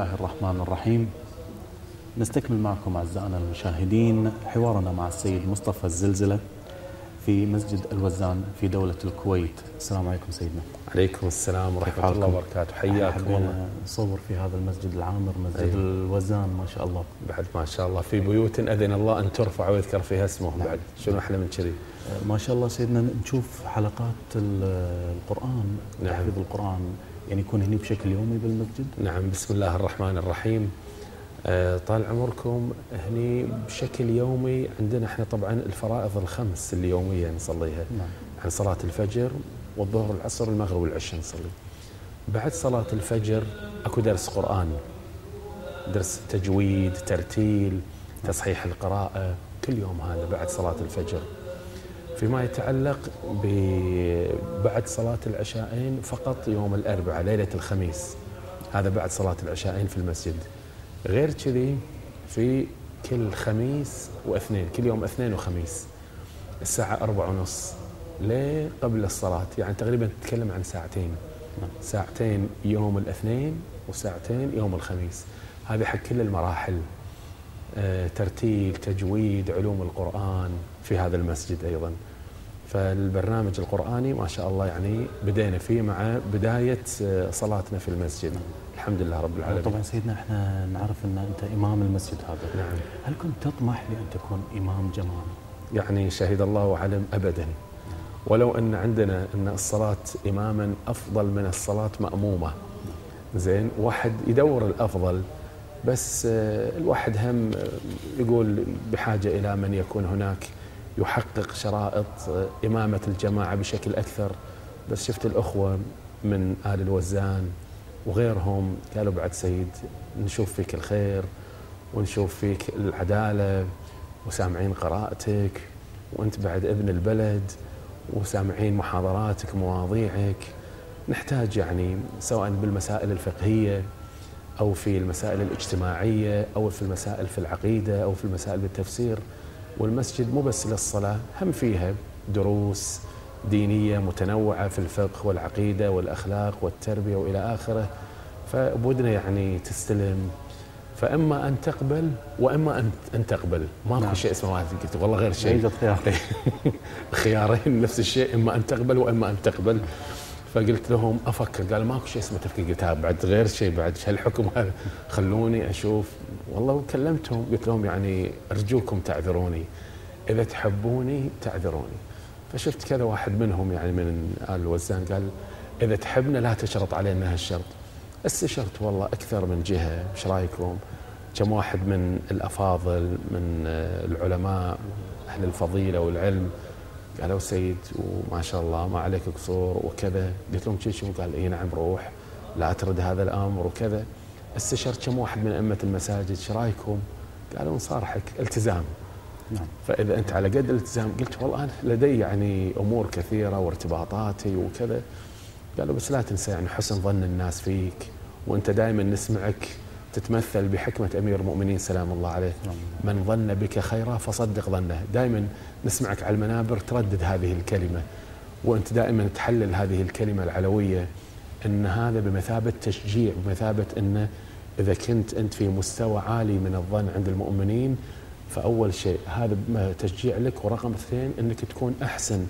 الله الرحمن الرحيم. نستكمل معكم أعزائنا المشاهدين حوارنا مع السيد مصطفى الزلزلة في مسجد الوزان في دولة الكويت. السلام عليكم سيدنا. عليكم السلام ورحمة الله وبركاته. حياكم الله. نصور في هذا المسجد العامر مسجد أيوه. الوزان ما شاء الله. بعد ما شاء الله. في بيوت أذن الله أن ترفع ويذكر فيها اسمه نعم. بعد. شنو أحلى من كذي ما شاء الله سيدنا. نشوف حلقات القرآن نعم. تحفيظ القرآن. يعني يكون هني بشكل يومي بالمسجد؟ نعم بسم الله الرحمن الرحيم. آه، طال عمركم هني بشكل يومي. عندنا إحنا طبعا الفرائض الخمس اللي يوميا نصليها. نعم. عن صلاة الفجر والظهر والعصر والمغرب والعشاء نصلي. بعد صلاة الفجر أكو درس قرآن درس تجويد ترتيل تصحيح القراءة كل يوم هذا بعد صلاة الفجر. فيما يتعلق بعد صلاة العشاءين فقط يوم الأربعاء ليلة الخميس. هذا بعد صلاة العشاءين في المسجد. غير كذي في كل خميس واثنين كل يوم اثنين وخميس الساعة أربعة ونص ليه قبل الصلاة. يعني تقريبا تتكلم عن ساعتين. ساعتين يوم الاثنين وساعتين يوم الخميس. هذه حق كل المراحل. آه، ترتيل تجويد علوم القرآن في هذا المسجد أيضا. فالبرنامج القرآني ما شاء الله يعني بدينا فيه مع بداية آه، صلاتنا في المسجد. الحمد لله رب العالمين. طبعا سيدنا إحنا نعرف إن أنت إمام المسجد هذا. نعم. هل كنت تطمح لأن تكون إمام جماعة؟ يعني شهد الله وعلم ابدا. ولو أن عندنا أن الصلاة اماما أفضل من الصلاة مأمومة. زين واحد يدور الأفضل بس آه، الواحد هم يقول بحاجة إلى من يكون هناك. يحقق شرائط إمامة الجماعة بشكل أكثر. بس شفت الأخوة من آل الوزان وغيرهم قالوا بعد سيد نشوف فيك الخير ونشوف فيك العدالة وسامعين قراءتك وأنت بعد ابن البلد وسامعين محاضراتك مواضيعك نحتاج يعني سواء بالمسائل الفقهية أو في المسائل الاجتماعية أو في المسائل في العقيدة أو في المسائل بالتفسير والمسجد مو بس للصلاة هم فيها دروس دينية متنوعة في الفقه والعقيدة والأخلاق والتربية وإلى آخره. فبودنا يعني تستلم. فإما أن تقبل وإما أن أن تقبل. ماكو نعم. شيء اسمه هذا قلت والله غير شيء. خيارين نفس الشيء. إما أن تقبل وإما أن تقبل. فقلت لهم أفكر قال ماكو شيء اسمه تفكير قلت بعد غير شيء بعد هالحكم هذا. خلوني أشوف. والله وكلمتهم قلت لهم يعني أرجوكم تعذروني. إذا تحبوني تعذروني. فشفت كذا واحد منهم يعني من آل الوزان قال إذا تحبنا لا تشرط علينا هالشرط. استشرت والله أكثر من جهة إيش رأيكم؟ كم واحد من الأفاضل من العلماء أهل الفضيلة والعلم قالوا سيد وما شاء الله ما عليك قصور وكذا قلت لهم شو قال اي نعم روح لا ترد هذا الأمر وكذا استشرت كم واحد من أئمة المساجد إيش رأيكم؟ قالوا نصارحك التزام نعم. فإذا أنت على قد الالتزام قلت والله أنا لدي يعني أمور كثيرة وارتباطاتي وكذا قالوا بس لا تنسى يعني حسن ظن الناس فيك وأنت دائما نسمعك تتمثل بحكمة أمير المؤمنين سلام الله عليه. من ظن بك خيرا فصدق ظنه دائما نسمعك على المنابر تردد هذه الكلمة وأنت دائما تحلل هذه الكلمة العلوية أن هذا بمثابة تشجيع بمثابة أن إذا كنت أنت في مستوى عالي من الظن عند المؤمنين فأول شيء هذا تشجيع لك ورقم اثنين إنك تكون أحسن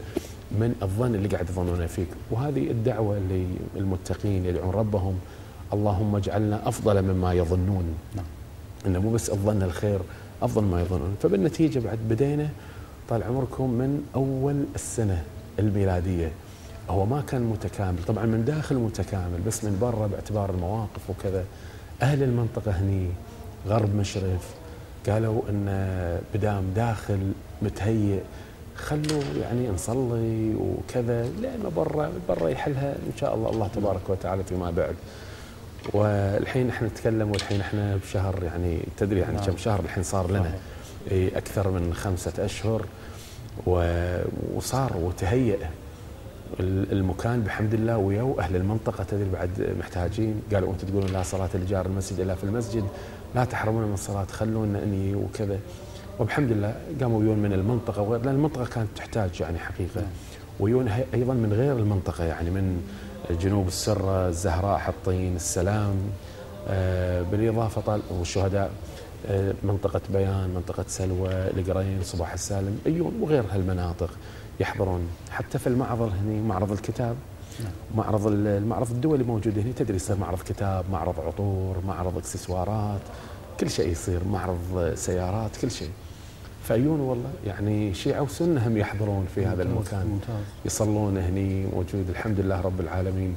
من الظن اللي قاعد يظنونه فيك وهذه الدعوة اللي المتقين يدعون ربهم اللهم اجعلنا أفضل مما يظنون. نعم. إنه مو بس الظن الخير أفضل ما يظنون. فبالنتيجة بعد بدينا طال عمركم من أول السنة الميلاديه هو ما كان متكامل. طبعا من داخل متكامل بس من برا باعتبار المواقف وكذا. أهل المنطقة هني غرب مشرف قالوا إن بدام داخل متهيئ خلوا يعني نصلي وكذا لأنه برا برا يحلها. إن شاء الله الله تبارك وتعالى فيما بعد. والحين إحنا نتكلم والحين إحنا بشهر يعني تدري يعني كم نعم. شهر الحين صار لنا. أكثر من خمسة أشهر. وصار وتهيئ المكان بحمد الله ويا أهل المنطقة تدري بعد محتاجين. قالوا أنتم تقولون لا صلاة الجار المسجد إلا في المسجد. لا تحرمونا من الصلاة خلونا إني وكذا. وبحمد الله قاموا يون من المنطقة وغير لأن المنطقة كانت تحتاج يعني حقيقة. ويون أيضا من غير المنطقة يعني من جنوب السرة الزهراء حطين السلام آه، بالإضافة طال والشهداء آه، منطقة بيان منطقة سلوى القرين صباح السالم أيون وغير هالمناطق يحضرون. حتى في المعرض هنا معرض الكتاب معرض ال- المعرض الدولي موجود هنا تدري يصير معرض كتاب معرض عطور معرض إكسسوارات كل شيء يصير معرض سيارات كل شيء. فأيون والله. يعني شيعة وسنة هم يحضرون في هذا المكان. ممتاز. يصلون هني موجود الحمد لله رب العالمين.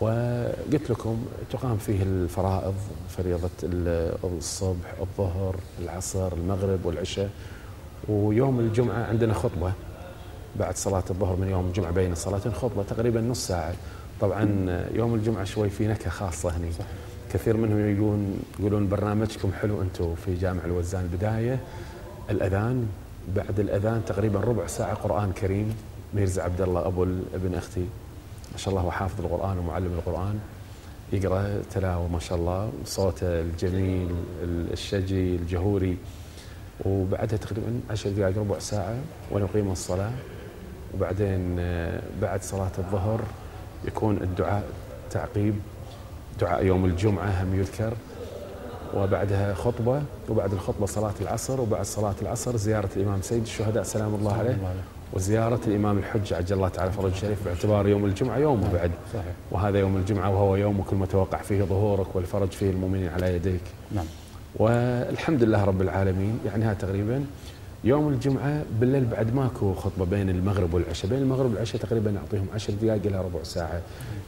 وقلت لكم تقام فيه الفرائض فريضة ال- الصبح الظهر العصر المغرب والعشاء. ويوم الجمعة عندنا خطبة. بعد صلاة الظهر من يوم الجمعة بين الصلاتين خطبة تقريبا نص ساعة. طبعا يوم الجمعة شوي في نكهة خاصة هني. صح. كثير منهم يقولون يقولون برنامجكم حلو أنتم في جامع الوزان البداية الأذان بعد الأذان تقريبا ربع ساعة قرآن كريم. ميرزا عبد الله ال- ابن أختي. ما شاء الله هو حافظ القرآن ومعلم القرآن. يقرأ تلاوة ما شاء الله صوته الجميل الشجي الجهوري. وبعدها تقريبا عشر دقائق ربع ساعة ونقيم الصلاة. وبعدين آه، بعد صلاة الظهر يكون الدعاء تعقيب. دعاء يوم الجمعة هم يذكر. وبعدها خطبة وبعد الخطبة صلاة العصر وبعد صلاة العصر زيارة الإمام سيد الشهداء سلام الله عليه. وزيارة الإمام الحج عجل الله تعالى فرج الشريف باعتبار يوم الجمعة يومه بعد. صحيح. وهذا يوم الجمعة وهو يومك المتوقع فيه ظهورك والفرج فيه المؤمنين على يديك. نعم. والحمد لله رب العالمين. يعني هذا تقريبا يوم الجمعة بالليل بعد ماكو خطبة بين المغرب والعشاء. بين المغرب والعشاء تقريبا نعطيهم عشر دقائق إلى ربع ساعة.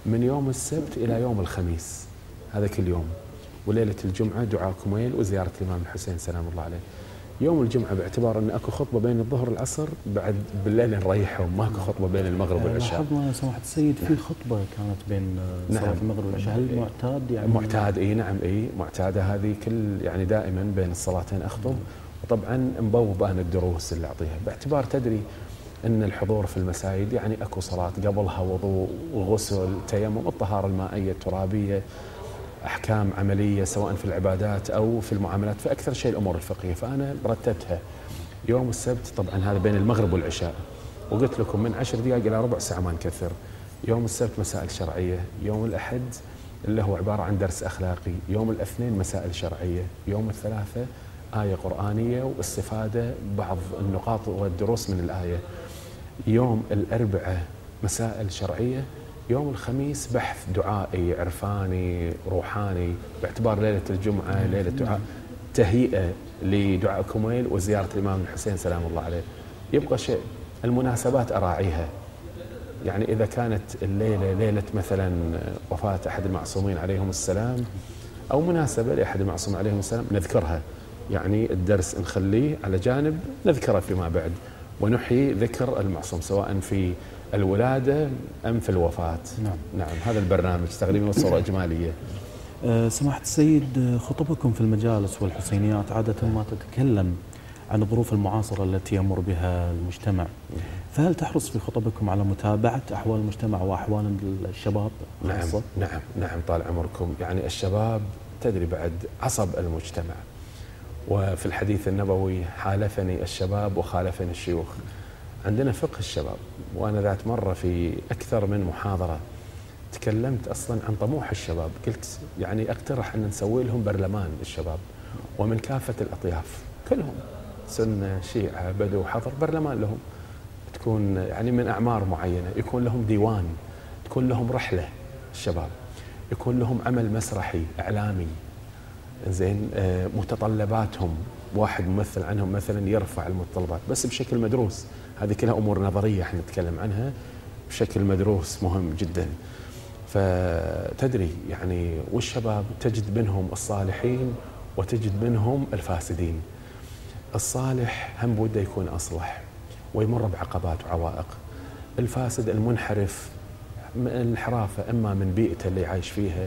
من يوم السبت إلى يوم الخميس. هذا كل يوم. وليلة الجمعة دعاء كميل وزيارة الإمام الحسين سلام الله عليه. يوم الجمعة باعتبار أن أكو خطبة بين الظهر والعصر بعد بالليل نريحهم ماكو خطبة بين المغرب والعشاء. لاحظنا يا سماحة السيد في خطبة كانت بين آه، صلاة نعم. المغرب والعشاء. هل معتاد يعني؟ معتاد اي نعم اي معتادة هذه كل يعني دائما بين الصلاتين أخطب. وطبعا مبوب أنا الدروس اللي أعطيها. باعتبار تدري أن الحضور في المساجد يعني أكو صلاة قبلها وضوء وغسل تيمم الطهارة المائية الترابية أحكام عملية سواء في العبادات أو في المعاملات فأكثر شيء الأمور الفقهية. فأنا رتبتها يوم السبت طبعا هذا بين المغرب والعشاء. وقلت لكم من عشر دقائق إلى ربع ساعة ما نكثر يوم السبت مسائل شرعية. يوم الأحد اللي هو عبارة عن درس أخلاقي. يوم الاثنين مسائل شرعية. يوم الثلاثاء آية قرآنية واستفادة بعض النقاط والدروس من الآية. يوم الاربعاء مسائل شرعية. يوم الخميس بحث دعائي عرفاني روحاني باعتبار ليلة الجمعة ليلة دعاء تهيئة لدعاء كميل وزيارة الإمام الحسين سلام الله عليه. يبقى شيء المناسبات أراعيها. يعني إذا كانت الليلة ليلة مثلا وفاة أحد المعصومين عليهم السلام أو مناسبة لأحد المعصومين عليهم السلام نذكرها. يعني الدرس نخليه على جانب نذكره فيما بعد ونحيي ذكر المعصوم سواء في الولادة أم في الوفاة. نعم. نعم هذا البرنامج تقريبا صوره إجمالية. آه، سماحة السيد خطبكم في المجالس والحسينيات عادة ما تتكلم عن الظروف المعاصرة التي يمر بها المجتمع. فهل تحرص في خطبكم على متابعة أحوال المجتمع وأحوال الشباب؟ نعم؟ نعم نعم طال عمركم. يعني الشباب تدري بعد عصب المجتمع. وفي الحديث النبوي حالفني الشباب وخالفني الشيوخ. عندنا فقه الشباب وأنا ذات مرة في أكثر من محاضرة تكلمت أصلا عن طموح الشباب قلت يعني أقترح أن نسوي لهم برلمان الشباب ومن كافة الأطياف كلهم سنة شيعة بدو حضر برلمان لهم. تكون يعني من أعمار معينة يكون لهم ديوان تكون لهم رحلة الشباب يكون لهم عمل مسرحي إعلامي. زين آه، متطلباتهم واحد ممثل عنهم مثلا يرفع المتطلبات بس بشكل مدروس. هذه كلها أمور نظرية إحنا نتكلم عنها بشكل مدروس مهم جدا. فتدري يعني والشباب تجد منهم الصالحين وتجد منهم الفاسدين. الصالح هم بوده يكون أصلح ويمر بعقبات وعوائق. الفاسد المنحرف من الانحرافه إما من بيئته اللي عايش فيها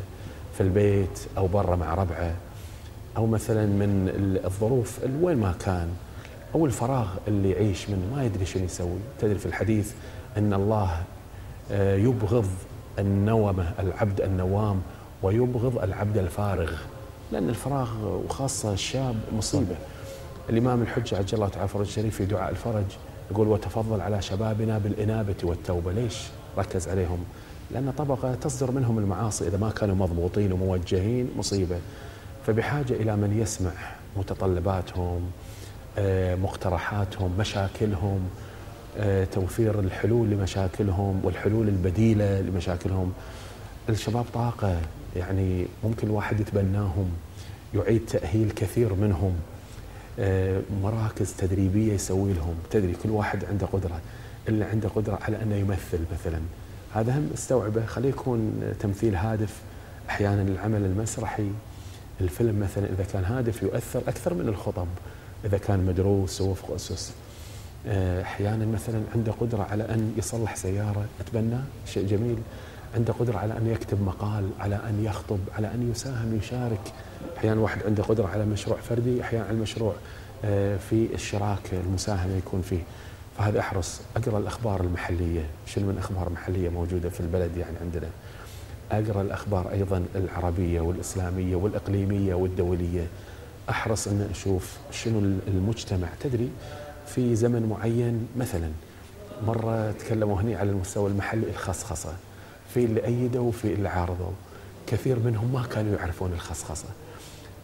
في البيت أو برا مع ربعه أو مثلا من ال- الظروف وين ما كان. أو الفراغ اللي يعيش منه ما يدري شنو يسوي. تدري في الحديث أن الله آه، يبغض النومه العبد النوام ويبغض العبد الفارغ لأن الفراغ وخاصة الشاب مصيبة. الإمام الحجة عجل الله تعالى فرج الشريف في دعاء الفرج يقول وتفضل على شبابنا بالإنابة والتوبة. ليش ركز عليهم؟ لأن طبقة تصدر منهم المعاصي إذا ما كانوا مضبوطين وموجهين مصيبة. فبحاجة إلى من يسمع متطلباتهم مقترحاتهم مشاكلهم آه، توفير الحلول لمشاكلهم والحلول البديلة لمشاكلهم. الشباب طاقة يعني ممكن الواحد يتبناهم يعيد تأهيل كثير منهم. آه، مراكز تدريبية يسوي لهم. تدري كل واحد عنده قدرة. اللي عنده قدرة على أنه يمثل مثلا. هذا هم استوعبه. خليه يكون تمثيل هادف. أحيانا العمل المسرحي الفيلم مثلا إذا كان هادف يؤثر أكثر من الخطب. إذا كان مدروس ووفق أسس. آه، أحيانا مثلا عنده قدرة على أن يصلح سيارة أتبناه شيء جميل. عنده قدرة على أن يكتب مقال على أن يخطب على أن يساهم يشارك. أحيانا واحد عنده قدرة على مشروع فردي أحيانا على المشروع آه، في الشراكة المساهمة يكون فيه. فهذا أحرص. أقرأ الأخبار المحلية. شنو من أخبار محلية موجودة في البلد يعني عندنا؟ أقرأ الأخبار أيضا العربية والإسلامية والإقليمية والدولية. أحرص أن أشوف شنو المجتمع تدري في زمن معين مثلا مرة تكلموا هني على المستوى المحلي الخصخصة في اللي أيدوا وفي اللي عارضوا كثير منهم ما كانوا يعرفون الخصخصة.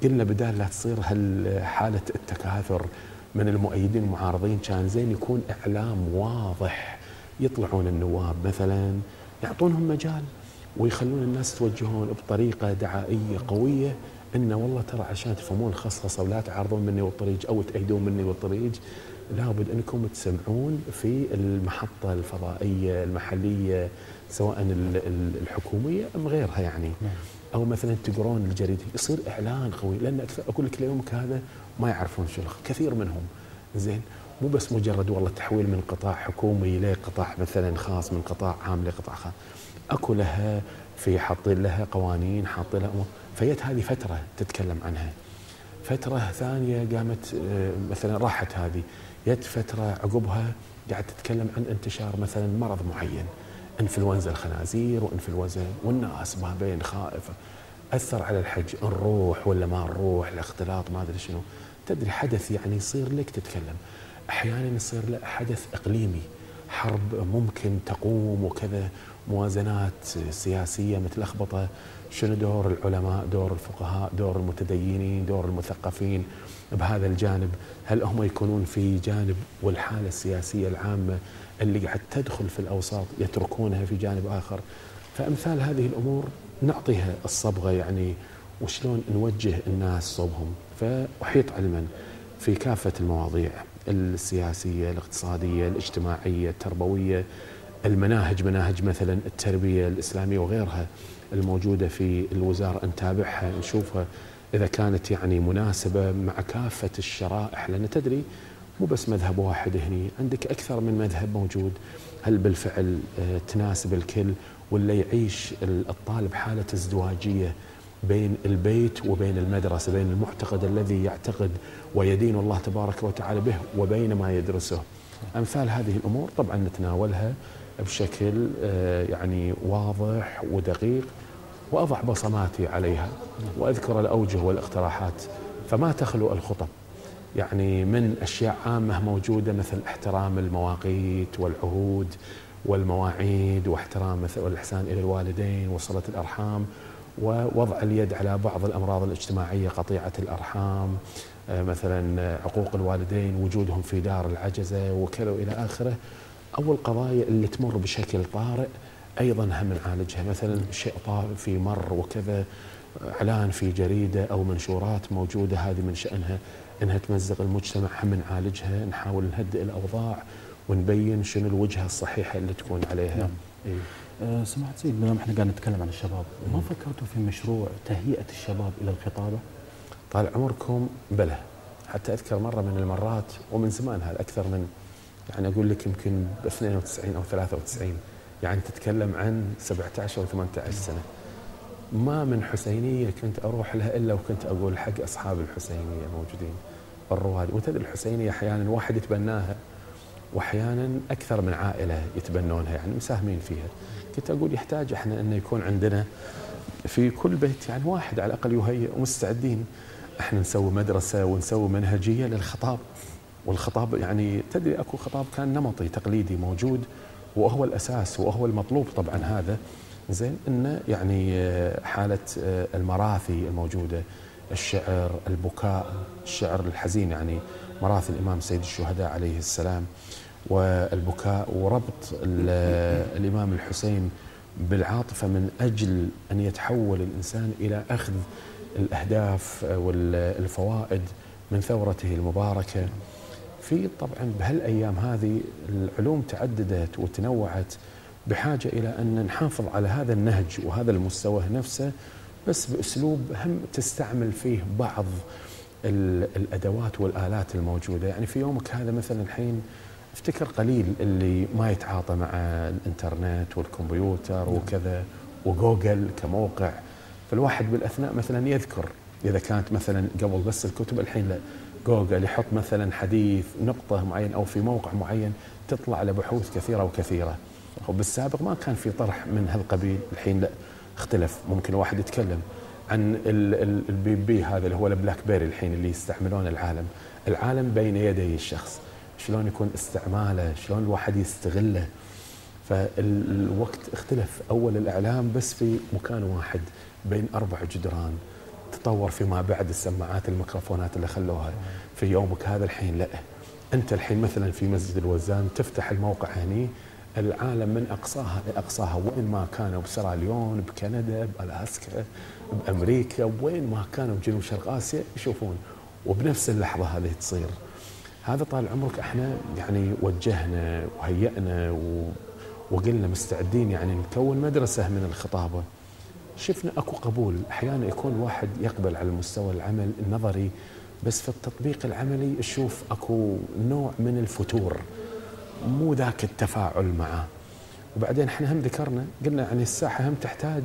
قلنا بدال لا تصير حالة التكاثر من المؤيدين المعارضين كان زين يكون إعلام واضح يطلعون النواب مثلا يعطونهم مجال ويخلون الناس توجهون بطريقة دعائية قوية إن والله ترى عشان تفهمون خصخصة ولا تعارضون مني والطريق أو تأيدون مني والطريق لابد إنكم تسمعون في المحطة الفضائية المحلية سواء الحكومية أم غيرها يعني. نعم. أو مثلا تقرون الجريدة يصير إعلان قوي. لأن أقول لك ليومك هذا ما يعرفون شو كثير منهم. زين مو بس مجرد والله تحويل من قطاع حكومي لقطاع مثلا خاص من قطاع عام لقطاع خاص. أكو لها في حاطين لها قوانين حاطين لها أمور. فيت هذه فترة تتكلم عنها. فترة ثانية قامت آه، مثلا راحت هذه. يد فترة عقبها قاعد تتكلم عن انتشار مثلا مرض معين. إنفلونزا الخنازير وإنفلونزا والناس ما بين خائفه أثر على الحج نروح ولا ما نروح الاختلاط ما أدري شنو. تدري حدث يعني يصير لك تتكلم. أحيانا يصير له حدث إقليمي. حرب ممكن تقوم وكذا. موازنات سياسية متلخبطة. شنو دور العلماء دور الفقهاء دور المتدينين دور المثقفين بهذا الجانب؟ هل هم يكونون في جانب والحالة السياسية العامة اللي قاعد تدخل في الأوساط يتركونها في جانب آخر؟ فأمثال هذه الأمور نعطيها الصبغة يعني وشلون نوجه الناس صوبهم. فأحيط علما في كافة المواضيع السياسية الاقتصادية الاجتماعية التربوية. المناهج مناهج مثلا التربية الإسلامية وغيرها الموجودة في الوزارة نتابعها نشوفها إذا كانت يعني مناسبة مع كافة الشرائح لأن تدري مو بس مذهب واحد هني عندك أكثر من مذهب موجود. هل بالفعل آه، تناسب الكل ولا يعيش الطالب حالة ازدواجية بين البيت وبين المدرسة بين المعتقد الذي يعتقد ويدين الله تبارك وتعالى به وبين ما يدرسه؟ أمثال هذه الأمور طبعا نتناولها. بشكل آه، يعني واضح ودقيق وأضع بصماتي عليها وأذكر الأوجه والاقتراحات فما تخلو الخطب. يعني من أشياء عامة موجودة مثل احترام المواقيت والعهود والمواعيد واحترام مثل والإحسان إلى الوالدين وصلة الأرحام ووضع اليد على بعض الأمراض الاجتماعية قطيعة الأرحام آه، مثلا عقوق الوالدين وجودهم في دار العجزة وكذا والى آخره. أو القضايا اللي تمر بشكل طارئ أيضا هم نعالجها مثلا شيء طارئ في مر وكذا إعلان في جريدة أو منشورات موجودة هذه من شأنها إنها تمزق المجتمع هم نعالجها نحاول نهدئ الأوضاع ونبين شنو الوجهة الصحيحة اللي تكون عليها نعم. إيه؟ أه سمعت سيد بما إحنا قاعد نتكلم عن الشباب ما فكرتوا في مشروع تهيئة الشباب إلى الخطابة؟ طال عمركم بلى حتى أذكر مرة من المرات ومن زمان هذا أكثر من يعني أقول لك يمكن ب 92 أو 93 يعني تتكلم عن 17 أو 18 سنة. ما من حسينية كنت أروح لها إلا وكنت أقول حق أصحاب الحسينية موجودين الرواد. وتدري الحسينية أحيانا واحد يتبناها وأحيانا أكثر من عائلة يتبنونها يعني مساهمين فيها. كنت أقول يحتاج إحنا انه يكون عندنا في كل بيت يعني واحد على الأقل يهيئ ومستعدين إحنا نسوي مدرسة ونسوي منهجية للخطاب. والخطاب يعني تدري أكو خطاب كان نمطي تقليدي موجود وهو الأساس وهو المطلوب طبعا هذا. زين انه يعني آه، حالة آه، المراثي الموجودة الشعر البكاء الشعر الحزين يعني مراثي الإمام سيد الشهداء عليه السلام والبكاء وربط الإمام الحسين بالعاطفة من أجل أن يتحول الإنسان إلى أخذ الأهداف والفوائد من ثورته المباركة. في طبعا بهالأيام هذه العلوم تعددت وتنوعت بحاجة إلى أن نحافظ على هذا النهج وهذا المستوى نفسه بس بأسلوب هم تستعمل فيه بعض الأدوات والآلات الموجودة، يعني في يومك هذا مثلا الحين أفتكر قليل اللي ما يتعاطى مع الإنترنت والكمبيوتر وكذا وجوجل كموقع. فالواحد بالأثناء مثلا يذكر إذا كانت مثلا قبل بس الكتب الحين لا. جوجل يحط مثلا حديث نقطة معين أو في موقع معين تطلع له بحوث كثيرة وكثيرة. وبالسابق ما كان في طرح من هالقبيل الحين لا اختلف. ممكن واحد يتكلم عن ال BB هذا اللي هو ال BlackBerry الحين اللي يستعملونه العالم. العالم بين يدي الشخص. شلون يكون استعماله؟ شلون الواحد يستغله؟ فالوقت اختلف. أول الإعلام بس في مكان واحد بين أربع جدران. تطور فيما بعد السماعات الميكروفونات اللي خلوها في يومك هذا الحين. لا أنت الحين مثلا في مسجد الوزان تفتح الموقع هني العالم من أقصاها لاقصاها وين ما كانوا بسراليون بكندا بألاسكا بأمريكا وين ما كانوا بجنوب شرق آسيا يشوفون. وبنفس اللحظة هذه تصير. هذا طال عمرك إحنا يعني وجهنا وهيئنا وقلنا مستعدين يعني نكون مدرسة من الخطابة. شفنا أكو قبول. أحيانا يكون واحد يقبل على المستوى العمل النظري بس في التطبيق العملي تشوف أكو نوع من الفتور مو ذاك التفاعل معه. وبعدين إحنا هم ذكرنا قلنا يعني الساحة هم تحتاج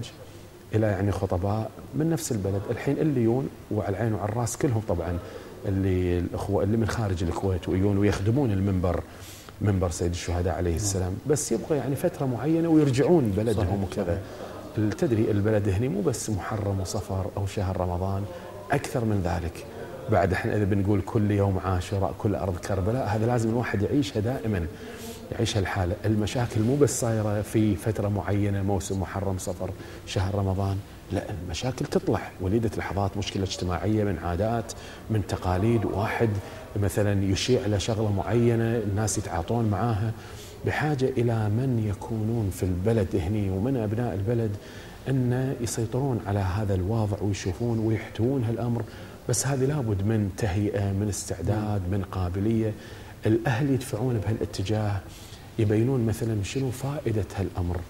إلى يعني خطباء من نفس البلد. الحين اللي يون وعلى العين وعلى الرأس كلهم طبعا اللي الاخوه اللي من خارج الكويت ويون ويخدمون المنبر منبر سيد الشهداء عليه السلام. بس يبقى يعني فترة معينة ويرجعون بلدهم وكذا. تدري البلد هني مو بس محرم وصفر أو شهر رمضان أكثر من ذلك. بعد إحنا إذا بنقول كل يوم عاشوراء كل أرض كربلاء هذا لازم الواحد يعيشها دائما. يعيشها الحالة، المشاكل مو بس صايرة في فترة معينة موسم محرم صفر شهر رمضان، لا المشاكل تطلع. وليدة لحظات مشكلة اجتماعية من عادات من تقاليد. واحد مثلا يشيع له شغلة معينة الناس يتعاطون معاها. بحاجة إلى من يكونون في البلد هني ومن أبناء البلد أن يسيطرون على هذا الوضع ويشوفون ويحتوون هالأمر. بس هذه لابد من تهيئة من استعداد من قابلية. الأهل يدفعون بهالاتجاه يبينون مثلا شنو فائدة هالأمر.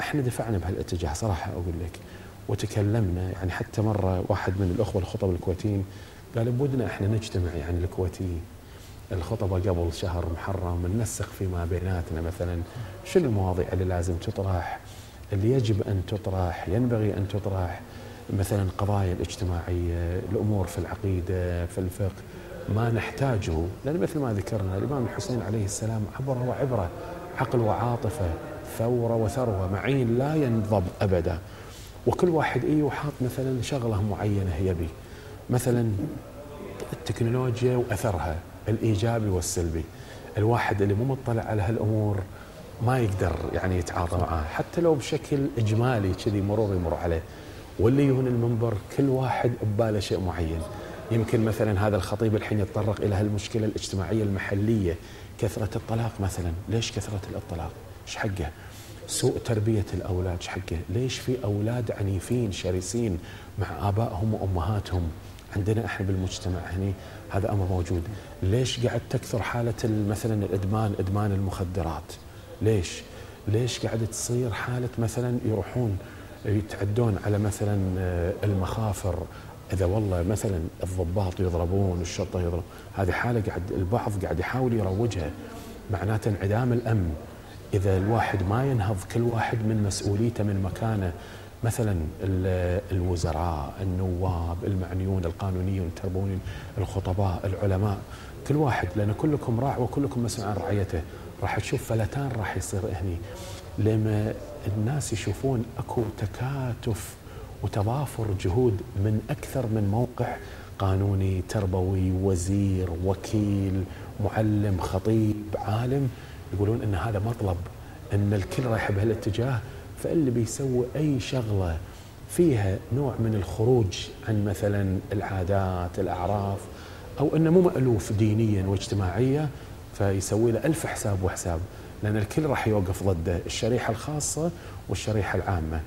إحنا دفعنا بهالاتجاه صراحة أقول لك. وتكلمنا يعني حتى مرة واحد من الأخوة الخطب الكويتيين قال بودنا إحنا نجتمع يعني الكويتيين. الخطبه قبل شهر محرم ننسق فيما بيناتنا مثلا شنو المواضيع اللي لازم تطرح؟ اللي يجب أن تطرح؟ ينبغي أن تطرح؟ مثلا القضايا الاجتماعية الأمور في العقيدة في الفقه. ما نحتاجه لأن مثل ما ذكرنا الإمام الحسين عليه السلام عبره وعبره عقل وعاطفة ثورة وثروة معين لا ينضب أبدا. وكل واحد اي وحاط مثلا شغلة معينة يبي مثلا التكنولوجيا وأثرها. الإيجابي والسلبي. الواحد اللي مو مطلع على هالأمور ما يقدر يعني يتعاطى معاه. حتى لو بشكل إجمالي كذي مرور يمر عليه. واللي يهون المنبر كل واحد بباله شيء معين. يمكن مثلا هذا الخطيب الحين يتطرق إلى هالمشكلة الاجتماعية المحلية. كثرة الطلاق مثلا. ليش كثرة الطلاق إيش حقه؟ سوء تربية الأولاد إيش حقه؟ ليش في أولاد عنيفين شرسين مع آبائهم وأمهاتهم؟ عندنا إحنا بالمجتمع هني هذا أمر موجود. ليش قاعد تكثر حالة مثلا الإدمان إدمان المخدرات؟ ليش؟ ليش قاعدة تصير حالة مثلا يروحون يتعدون على مثلا آه، المخافر؟ إذا والله مثلا الضباط يضربون الشرطة يضرب هذه حالة قاعد البعض قاعد يحاول يروجها. معناته انعدام الأمن. إذا الواحد ما ينهض كل واحد من مسؤوليته من مكانه. مثلا الوزراء النواب المعنيون القانونيون التربويين الخطباء العلماء كل واحد لأن كلكم راع وكلكم مسؤول عن رعيته. راح تشوف فلتان راح يصير هني. لما الناس يشوفون أكو تكاتف وتضافر جهود من أكثر من موقع قانوني تربوي وزير وكيل معلم خطيب عالم يقولون إن هذا مطلب إن الكل رايح بهالاتجاه. فاللي بيسوي أي شغلة فيها نوع من الخروج عن مثلا العادات الأعراف أو أنه مو مألوف دينيا واجتماعيا فيسوي له ألف حساب وحساب لأن الكل راح يوقف ضده الشريحة الخاصة والشريحة العامة.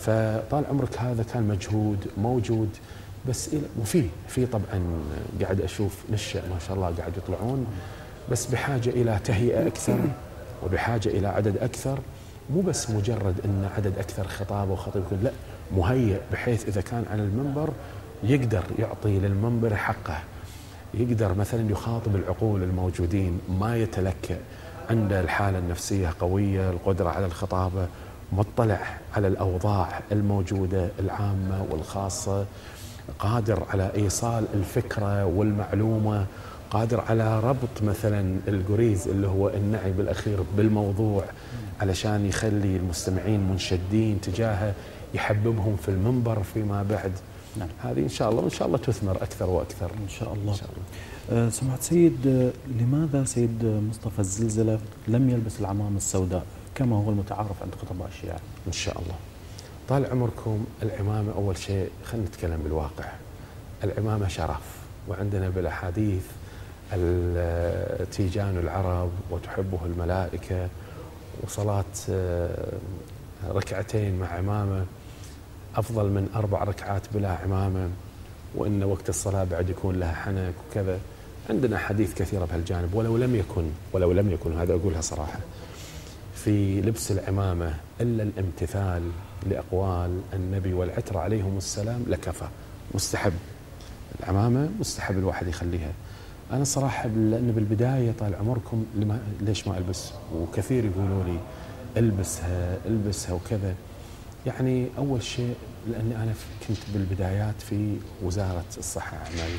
فطال عمرك هذا كان مجهود موجود بس وفي في طبعا قاعد أشوف نشأ ما شاء الله قاعد يطلعون بس بحاجة إلى تهيئة أكثر وبحاجة إلى عدد أكثر مو بس مجرد إن عدد أكثر خطابه وخطيب لا مهيئ بحيث إذا كان على المنبر يقدر يعطي للمنبر حقه. يقدر مثلا يخاطب العقول الموجودين ما يتلكأ عنده الحالة النفسية قوية القدرة على الخطابة مطلع على الأوضاع الموجودة العامة والخاصة قادر على إيصال الفكرة والمعلومة قادر على ربط مثلا الجريز اللي هو النعي بالأخير بالموضوع. علشان يخلي المستمعين منشدين تجاهه يحببهم في المنبر فيما بعد. نعم. هذه إن شاء الله وإن شاء الله تثمر أكثر وأكثر. إن شاء الله, إن شاء الله. أه سمعت سيد لماذا سيد مصطفى الزلزلة لم يلبس العمامة السوداء كما هو المتعارف عند خطباء الشيعه إن شاء الله. طال عمركم العمامة أول شيء خلينا نتكلم بالواقع. العمامة شرف وعندنا بالأحاديث تيجان العرب وتحبه الملائكة وصلاة أه، ركعتين مع عمامه أفضل من أربع ركعات بلا عمامة وإن وقت الصلاة بعد يكون لها حنك وكذا. عندنا حديث كثيرة بهالجانب ولو لم يكن ولو لم يكن هذا أقولها صراحة في لبس العمامة إلا الامتثال لأقوال النبي والعترة عليهم السلام لكفى. مستحب. العمامة مستحب الواحد يخليها. أنا صراحة لأن بالبداية طال عمركم لما ليش ما ألبس؟ وكثير يقولوا لي ألبسها ألبسها وكذا. يعني أول شيء لأني أنا كنت بالبدايات في وزارة الصحة اعمال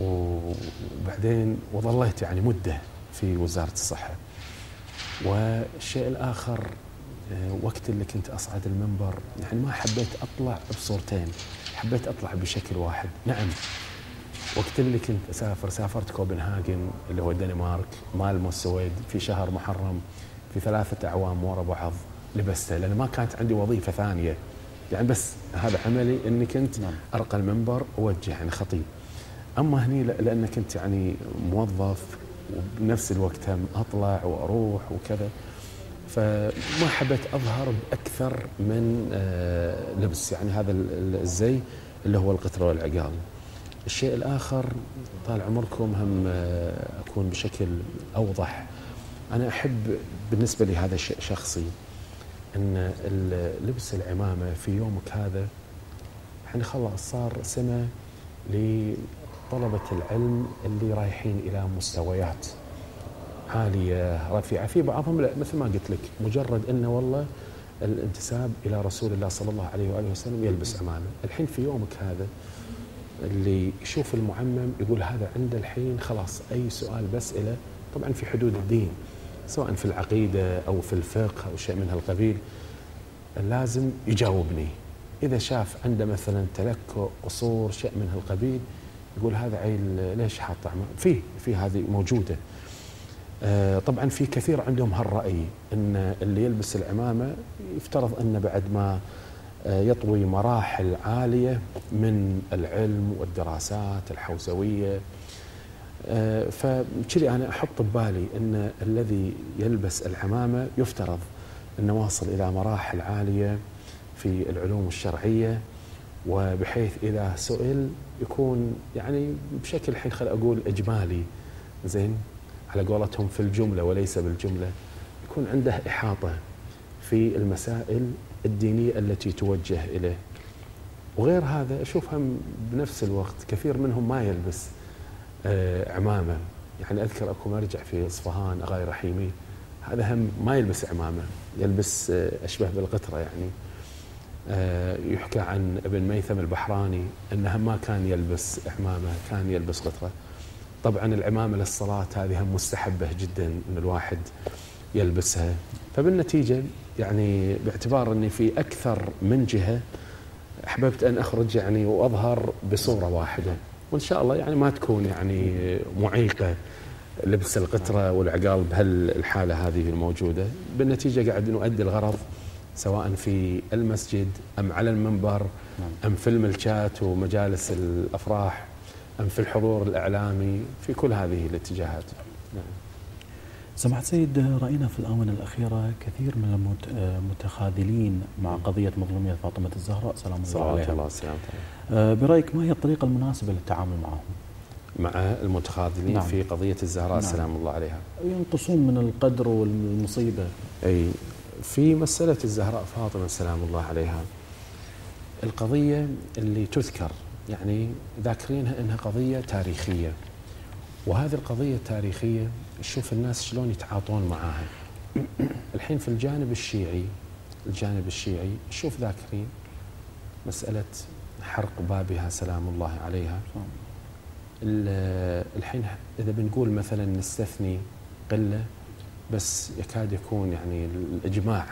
وبعدين وظليت يعني مدة في وزارة الصحة. والشيء الآخر آه، وقت اللي كنت أصعد المنبر يعني ما حبيت أطلع بصورتين حبيت أطلع بشكل واحد. نعم. وقت اللي كنت أسافر سافرت كوبنهاجن اللي هو الدنمارك مالمو السويد في شهر محرم في ثلاثة أعوام ورا بعض لبسته لأن ما كانت عندي وظيفة ثانية يعني بس هذا عملي إني كنت نعم. أرقى المنبر اوجه يعني خطيب أما هني لأن كنت يعني موظف وبنفس الوقت هم أطلع وأروح وكذا فما حبيت أظهر بأكثر من آه، لبس يعني هذا الزي اللي هو القطره والعقال. الشيء الآخر طال عمركم هم آه، أكون بشكل أوضح. أنا أحب بالنسبة لي هذا شيء شخصي إن لبس العمامة في يومك هذا إحنا خلاص صار سنه لطلبة العلم اللي رايحين إلى مستويات عالية رفيعة. في بعضهم لا مثل ما قلت لك مجرد انه والله الانتساب إلى رسول الله صلى الله عليه وآله وسلم يلبس عمامة، الحين في يومك هذا اللي يشوف المعمم يقول هذا عنده الحين خلاص أي سؤال بساله طبعا في حدود الدين سواء في العقيدة أو في الفقه أو شيء من هالقبيل لازم يجاوبني. إذا شاف عنده مثلا تلكؤ قصور شيء من هالقبيل يقول هذا عيل ليش حاط في في هذه موجودة. آه، طبعا في كثير عندهم هالرأي أن اللي يلبس العمامة يفترض أن بعد ما يطوي مراحل عالية من العلم والدراسات الحوزوية آه، فكذي أنا أحط ببالي إن الذي يلبس العمامة يفترض إنه واصل إلى مراحل عالية في العلوم الشرعية وبحيث إذا سئل يكون يعني بشكل الحين خل أقول إجمالي. زين؟ على قولتهم في الجملة وليس بالجملة. يكون عنده إحاطة في المسائل الدينية التي توجه إليه. وغير هذا اشوفهم بنفس الوقت كثير منهم ما يلبس آه، عمامة. يعني أذكر أكو مرجع في إصفهان أغاي رحيمي. هذا هم ما يلبس عمامة يلبس آه، أشبه بالقطرة يعني. آه، يحكى عن ابن ميثم البحراني أنه ما كان يلبس عمامة كان يلبس قطرة. طبعا العمامة للصلاة هذه هم مستحبة جدا إن الواحد يلبسها. فبالنتيجة يعني باعتبار إني في أكثر من جهة أحببت أن أخرج يعني وأظهر بصورة واحدة وإن شاء الله يعني ما تكون يعني معيقة لبس القطرة والعقال بهالحالة هذه الموجودة بالنتيجة قاعد نؤدي الغرض سواء في المسجد أم على المنبر نعم. أم في الملكات ومجالس الأفراح أم في الحضور الإعلامي في كل هذه الاتجاهات نعم. سمعت سيد رأينا في الآونة الأخيرة كثير من المتخاذلين مع قضية مظلومية فاطمة الزهراء سلام الله عليها الله السلام آه، برأيك ما هي الطريقة المناسبة للتعامل معهم؟ مع المتخاذلين نعم. في قضية الزهراء نعم. سلام الله عليها ينقصون من القدر والمصيبة أي في مسألة الزهراء فاطمة سلام الله عليها القضية اللي تذكر يعني ذاكرينها إنها قضية تاريخية وهذه القضية التاريخية شوف الناس شلون يتعاطون معاها. الحين في الجانب الشيعي الجانب الشيعي شوف ذاكرين مسألة حرق بابها سلام الله عليها. الحين إذا بنقول مثلا نستثني قلة بس يكاد يكون يعني الإجماع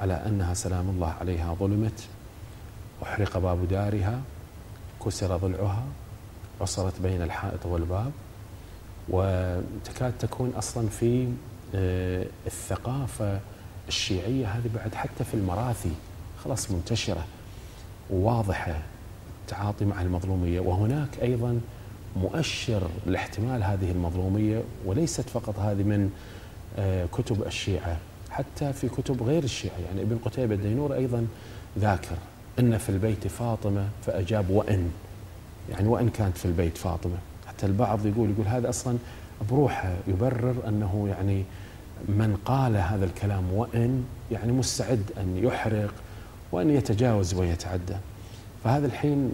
على أنها سلام الله عليها ظلمت أحرق باب دارها كسر ضلعها عصرت بين الحائط والباب. وتكاد تكون أصلا في آه، الثقافة الشيعية هذه بعد حتى في المراثي خلاص منتشرة وواضحة تعاطي مع المظلومية. وهناك أيضا مؤشر لاحتمال هذه المظلومية وليست فقط هذه من آه، كتب الشيعة حتى في كتب غير الشيعة. يعني ابن قتيبة الدينور أيضا ذاكر إن في البيت فاطمة فأجاب وإن. يعني وإن كانت في البيت فاطمة. حتى البعض يقول يقول هذا أصلا بروحه يبرر أنه يعني من قال هذا الكلام وإن يعني مستعد أن يحرق وأن يتجاوز ويتعدى. فهذا الحين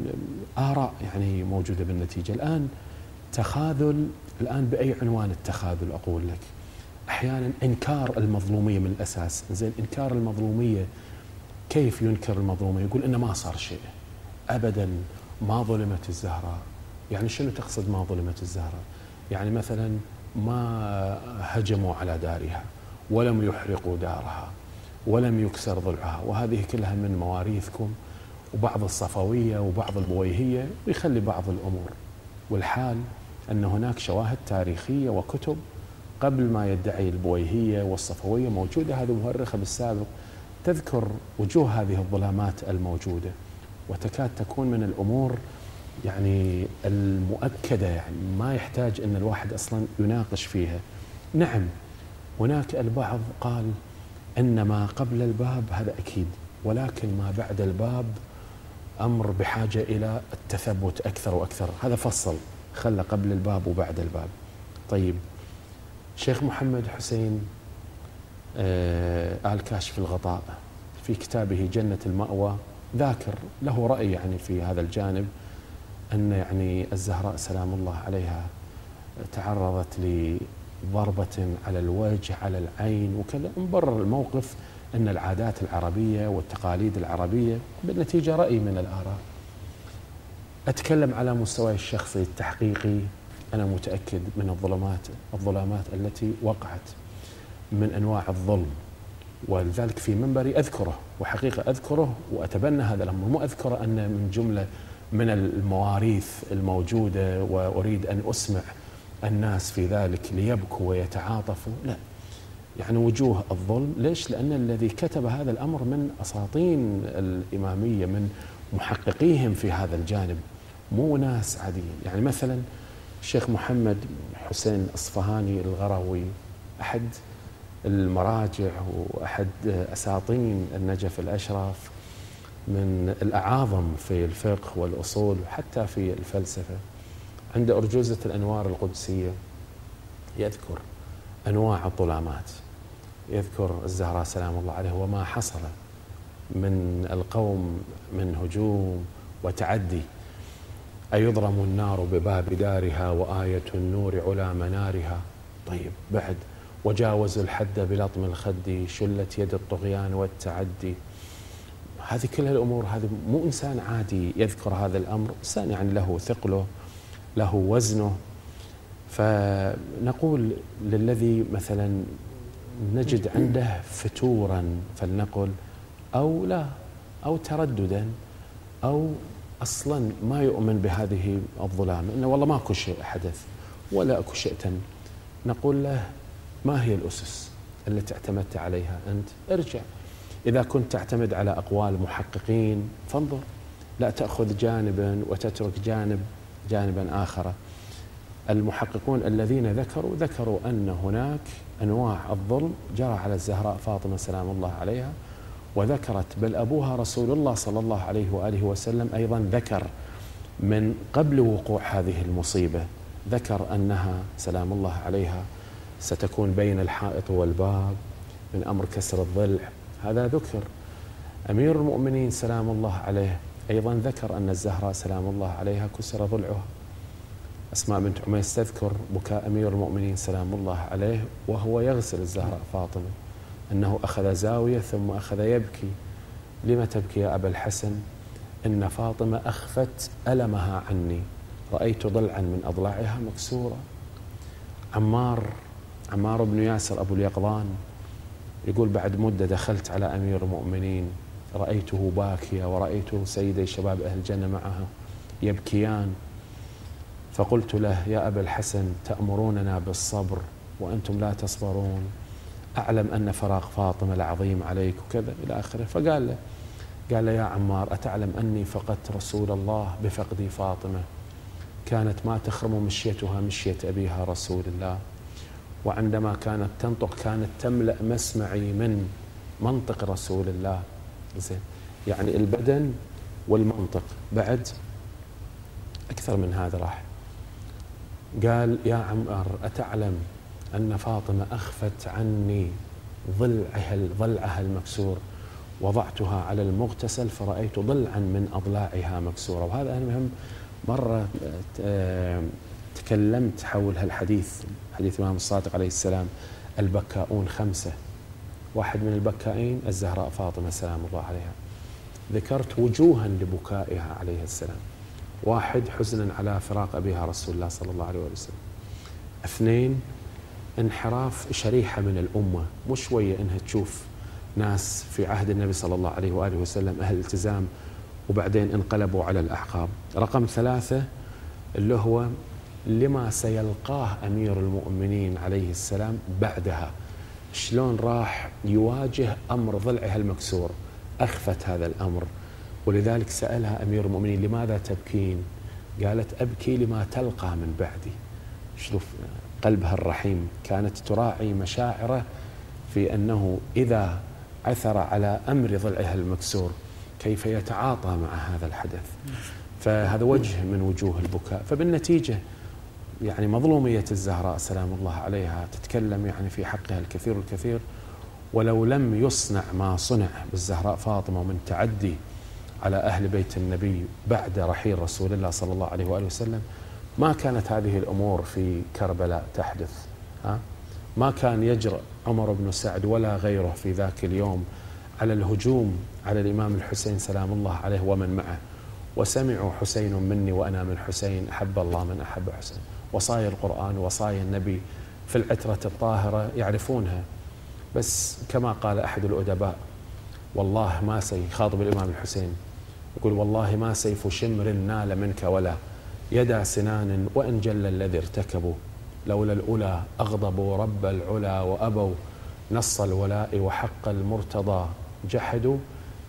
آراء يعني موجودة بالنتيجة. الآن تخاذل الآن بأي عنوان التخاذل أقول لك؟ أحيانا إنكار المظلومية من الأساس. زين إنكار المظلومية كيف ينكر المظلومية؟ يقول إنه ما صار شيء. أبدا ما ظلمت الزهراء. يعني شنو تقصد ما ظلمت الزهراء يعني مثلا ما هجموا على دارها ولم يحرقوا دارها ولم يكسر ضلعها وهذه كلها من مواريثكم وبعض الصفوية وبعض البويهية ويخلي بعض الأمور. والحال أن هناك شواهد تاريخية وكتب قبل ما يدعي البويهية والصفوية موجودة. هذه مؤرخة بالسابق تذكر وجوه هذه الظلامات الموجودة وتكاد تكون من الأمور يعني المؤكدة يعني ما يحتاج أن الواحد أصلا يناقش فيها. نعم هناك البعض قال أن ما قبل الباب هذا أكيد ولكن ما بعد الباب أمر بحاجة إلى التثبت أكثر وأكثر. هذا فصل خلى قبل الباب وبعد الباب. طيب شيخ محمد حسين آه آل كاشف الغطاء في كتابه جنة المأوى ذاكر له رأي يعني في هذا الجانب. أن يعني الزهراء سلام الله عليها تعرضت لضربة على الوجه على العين وكذا. مبرر الموقف أن العادات العربية والتقاليد العربية بالنتيجة رأي من الآراء. أتكلم على مستواي الشخصي التحقيقي. أنا متأكد من الظلمات الظلامات التي وقعت من أنواع الظلم. ولذلك في منبري أذكره وحقيقة أذكره وأتبنى هذا الأمر. مو أذكره أن من جملة من المواريث الموجودة وأريد أن أسمع الناس في ذلك ليبكوا ويتعاطفوا. لا. يعني وجوه الظلم. ليش؟ لأن الذي كتب هذا الأمر من أساطين الإمامية من محققيهم في هذا الجانب مو ناس عاديين. يعني مثلا الشيخ محمد حسين الأصفهاني الغروي أحد المراجع وأحد أساطين النجف الأشرف من الأعاظم في الفقه والأصول وحتى في الفلسفة. عند أرجوزة الأنوار القدسية يذكر أنواع الظلامات. يذكر الزهراء سلام الله عليه وما حصل من القوم من هجوم وتعدي. أيضرم النار بباب دارها وآية النور على منارها. طيب بعد. وجاوزوا الحد بلطم الخد شلت يد الطغيان والتعدي. هذه كل الأمور هذه مو إنسان عادي يذكر هذا الأمر إنسان يعني له ثقله له وزنه. فنقول للذي مثلا نجد عنده فتورا فلنقل أو لا أو ترددا أو أصلا ما يؤمن بهذه الظلام إنه والله ماكو شيء حدث ولا أكو شيء تم. نقول له ما هي الأسس التي اعتمدت عليها أنت؟ ارجع. إذا كنت تعتمد على أقوال محققين فانظر. لا تأخذ جانبا وتترك جانب جانبا آخر. المحققون الذين ذكروا ذكروا أن هناك أنواع الظلم جرى على الزهراء فاطمة سلام الله عليها وذكرت بل أبوها رسول الله صلى الله عليه وآله وسلم أيضا ذكر من قبل وقوع هذه المصيبة. ذكر أنها سلام الله عليها ستكون بين الحائط والباب من أمر كسر الضلع. هذا ذكر أمير المؤمنين سلام الله عليه. أيضا ذكر أن الزهراء سلام الله عليها كسر ضلعها أسماء بنت عميس تذكر بكاء أمير المؤمنين سلام الله عليه وهو يغسل الزهراء فاطمة. أنه أخذ زاوية ثم أخذ يبكي. لم تبكي يا أبا الحسن؟ إن فاطمة أخفت ألمها عني. رأيت ضلعا من أضلاعها مكسورة. عمار عمار بن ياسر أبو اليقظان. يقول بعد مدة دخلت على أمير المؤمنين رأيته باكيا ورأيت سيدي شباب أهل الجنة معه يبكيان. فقلت له يا أبا الحسن تأمروننا بالصبر وأنتم لا تصبرون. أعلم أن فراق فاطمة العظيم عليك. وكذا إلى آخره. فقال له قال له يا عمار أتعلم أني فقدت رسول الله بفقدي فاطمة. كانت ما تخرم مشيتها مشية أبيها رسول الله. وعندما كانت تنطق كانت تملأ مسمعي من؟ منطق رسول الله. زين. يعني البدن والمنطق. بعد أكثر من هذا راح. قال يا عمار أتعلم أن فاطمة أخفت عني ضلعها ضلعها المكسور. وضعتها على المغتسل فرأيت ضلعا من أضلاعها مكسورة. وهذا المهم مرة آه، تكلمت حول هالحديث حديث الإمام الصادق عليه السلام البكاؤون خمسة. واحد من البكائين الزهراء فاطمة سلام الله عليها. ذكرت وجوها لبكائها عليه السلام. واحد حزنا على فراق أبيها رسول الله صلى الله عليه وسلم. اثنين انحراف شريحة من الأمة. مو شوية إنها تشوف ناس في عهد النبي صلى الله عليه وآله وسلم أهل التزام وبعدين انقلبوا على الأحقاب. رقم ثلاثة اللي هو لما سيلقاه أمير المؤمنين عليه السلام بعدها. شلون راح يواجه أمر ضلعها المكسور؟ أخفت هذا الأمر. ولذلك سألها أمير المؤمنين لماذا تبكين؟ قالت أبكي لما تلقى من بعدي. شوف قلبها الرحيم كانت تراعي مشاعره في أنه إذا عثر على أمر ضلعها المكسور كيف يتعاطى مع هذا الحدث؟ فهذا وجه من وجوه البكاء. فبالنتيجة يعني مظلومية الزهراء سلام الله عليها تتكلم يعني في حقها الكثير الكثير. ولو لم يصنع ما صنع بالزهراء فاطمة من تعدي على أهل بيت النبي بعد رحيل رسول الله صلى الله عليه وآله وسلم ما كانت هذه الأمور في كربلاء تحدث ها؟ ما كان يجرأ عمر بن سعد ولا غيره في ذاك اليوم على الهجوم على الإمام الحسين سلام الله عليه ومن معه. وسمعوا حسين مني وأنا من حسين أحب الله من أحب حسين. وصايا القرآن وصايا النبي في العترة الطاهرة يعرفونها. بس كما قال أحد الأدباء والله ما سيخاطب الإمام الحسين يقول والله ما سيف شمر نال منك ولا يدا سنان وإن جل الذي ارتكبوا لولا الأولى أغضبوا رب العلا وأبوا نص الولاء وحق المرتضى جحدوا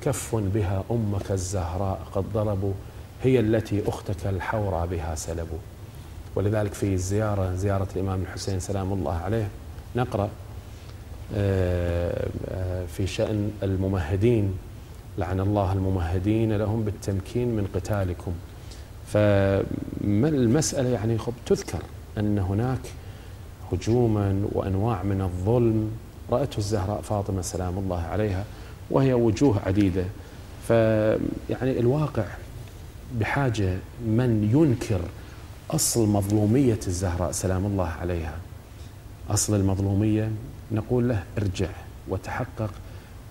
كف بها أمك الزهراء قد ضربوا هي التي أختك الحورى بها سلبوا. ولذلك في الزيارة زيارة الإمام الحسين سلام الله عليه نقرأ آه، في شأن الممهدين لعن الله الممهدين لهم بالتمكين من قتالكم. فالمسألة يعني خب تذكر أن هناك هجوما وأنواع من الظلم رأته الزهراء فاطمة سلام الله عليها وهي وجوه عديدة. فيعني الواقع بحاجة من ينكر أصل مظلومية الزهراء سلام الله عليها. أصل المظلومية نقول له ارجع وتحقق.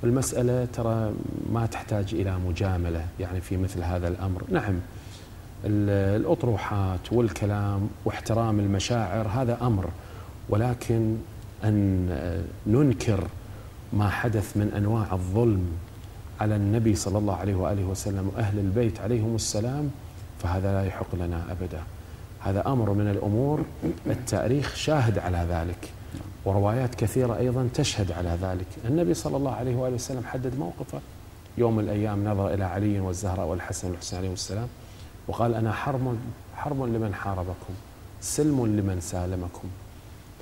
والمسألة ترى ما تحتاج إلى مجاملة يعني في مثل هذا الأمر. نعم الأطروحات والكلام واحترام المشاعر هذا أمر. ولكن أن ننكر ما حدث من أنواع الظلم على النبي صلى الله عليه وآله وسلم وأهل البيت عليهم السلام فهذا لا يحق لنا أبدا. هذا أمر من الأمور التاريخ شاهد على ذلك وروايات كثيرة أيضا تشهد على ذلك. النبي صلى الله عليه وآله وسلم حدد موقفه. يوم من الأيام نظر إلى علي والزهراء والحسن والحسين عليهم السلام وقال أنا حرم حرم لمن حاربكم سلم لمن سالمكم.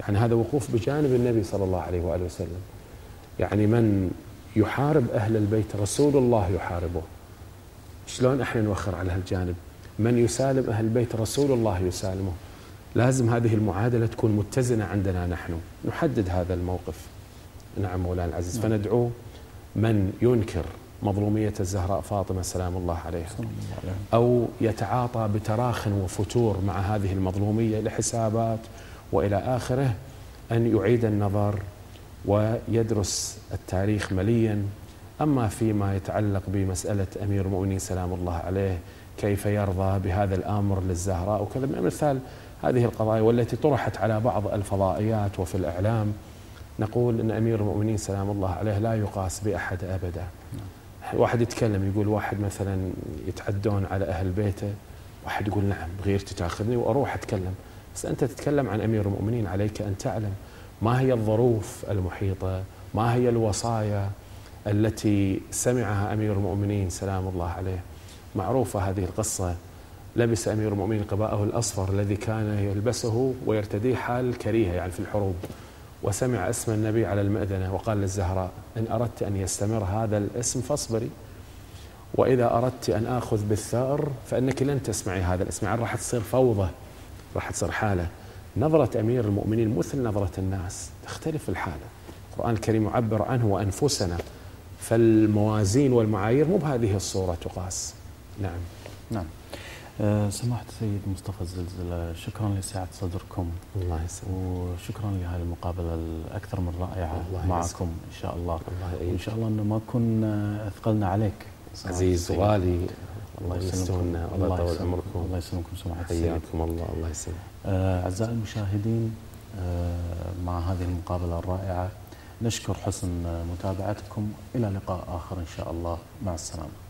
يعني هذا وقوف بجانب النبي صلى الله عليه وآله وسلم. يعني من يحارب أهل البيت رسول الله يحاربه. شلون إحنا نوخر على هالجانب؟ من يسالم أهل البيت رسول الله يسالمه. لازم هذه المعادلة تكون متزنة عندنا نحن. نحدد هذا الموقف. نعم مولانا العزيز. نعم. فندعو من ينكر مظلومية الزهراء فاطمة سلام الله عليها. أو يتعاطى بتراخ وفتور مع هذه المظلومية لحسابات وإلى آخره أن يعيد النظر ويدرس التاريخ مليا. أما فيما يتعلق بمسألة أمير المؤمنين سلام الله عليه كيف يرضى بهذا الأمر للزهراء وكذا. من أمثال هذه القضايا والتي طرحت على بعض الفضائيات وفي الإعلام نقول أن أمير المؤمنين سلام الله عليه لا يقاس بأحد أبدا. واحد يتكلم يقول واحد مثلا يتعدون على أهل بيته واحد يقول نعم بغيرتي تاخذني وأروح أتكلم. بس أنت تتكلم عن أمير المؤمنين عليك أن تعلم ما هي الظروف المحيطة ما هي الوصايا التي سمعها أمير المؤمنين سلام الله عليه. معروفة هذه القصة. لبس أمير المؤمنين قباءه الأصفر الذي كان يلبسه ويرتديه حال كريهة يعني في الحروب. وسمع اسم النبي على المأذنة وقال للزهراء إن أردت أن يستمر هذا الاسم فاصبري. وإذا أردت أن آخذ بالثأر فإنك لن تسمعي هذا الاسم يعني راح تصير فوضى راح تصير حالة. نظرة أمير المؤمنين مثل نظرة الناس تختلف الحالة. القرآن الكريم يعبر عنه وأنفسنا فالموازين والمعايير مو بهذه الصورة تقاس. نعم. نعم. أه سماحة السيد مصطفى الزلزلة شكرا لسعة صدركم. الله يسلمك. وشكرا لهذه المقابلة الأكثر من رائعة الله معكم يسلمك. إن شاء الله. الله وإن شاء الله أنه ما كنا أثقلنا عليك. عزيز. وغالي الله يسلمكم. الله يطول يسلمكم. عمركم. الله يسلمكم سماحة السيد. حياكم الله الله يسلمك. آه، أعزائي المشاهدين آه، مع هذه المقابلة الرائعة نشكر حسن متابعتكم. إلى لقاء آخر إن شاء الله. مع السلامة.